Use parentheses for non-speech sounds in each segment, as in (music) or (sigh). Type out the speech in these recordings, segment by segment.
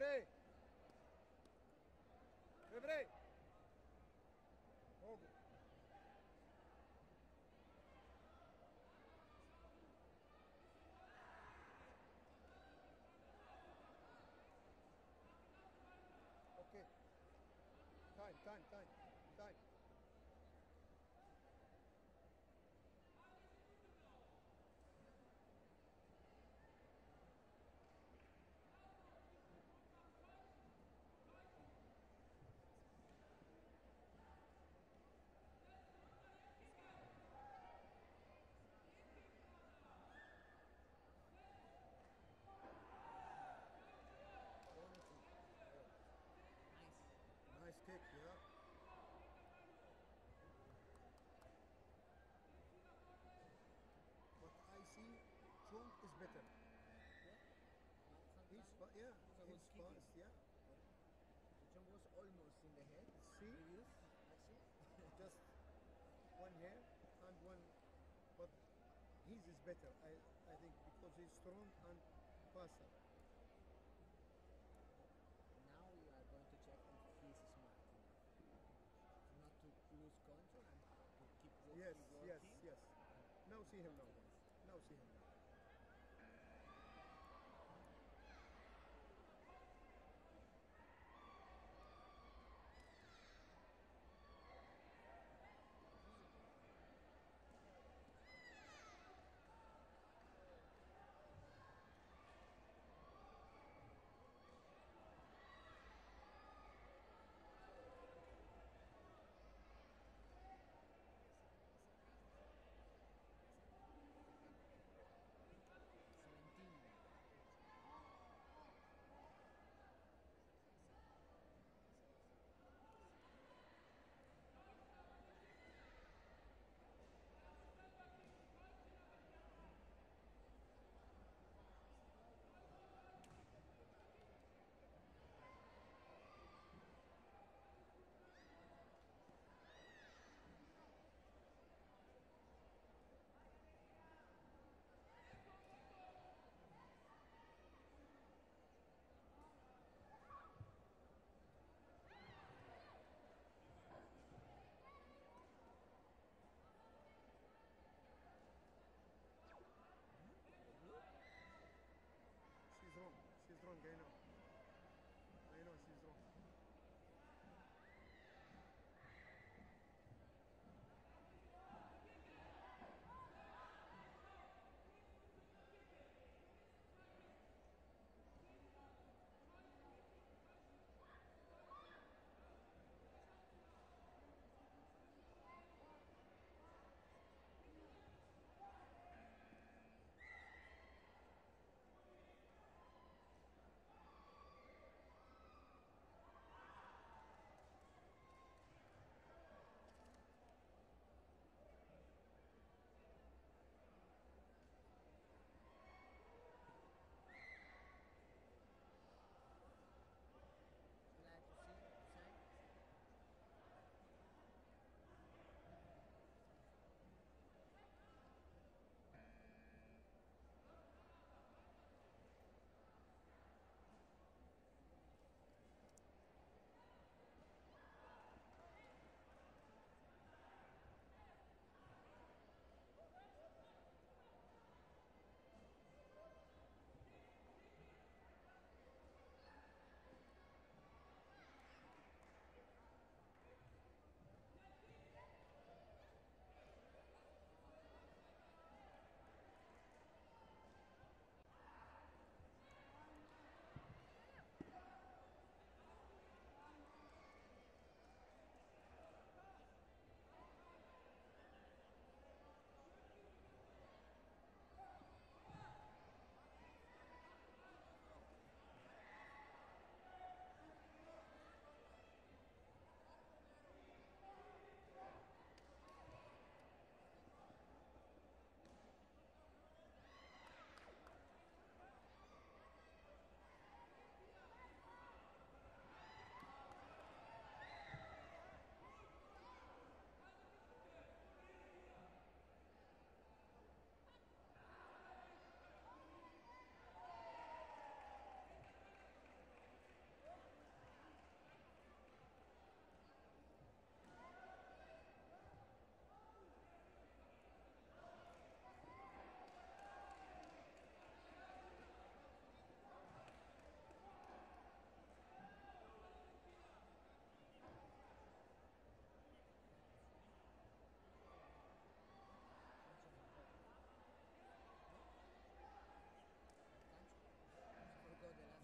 Febre. Febre. Fogo. Okay. Time, time, time, time. Nice. Nice kick, yeah. But I see Chong is better. He's yeah, So he's was kicking. fast, yeah. Jump was almost in the head. See? Action. (laughs) Just one here and one, but his is better. I I think because he's strong and faster. Now we are going to check if he's smart. Not to lose control and to keep working. Yes, yes, working. yes. Now see him now. Now see him now.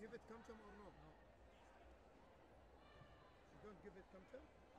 Give it Gam-jeom or no? No. You don't give it Gam-jeom?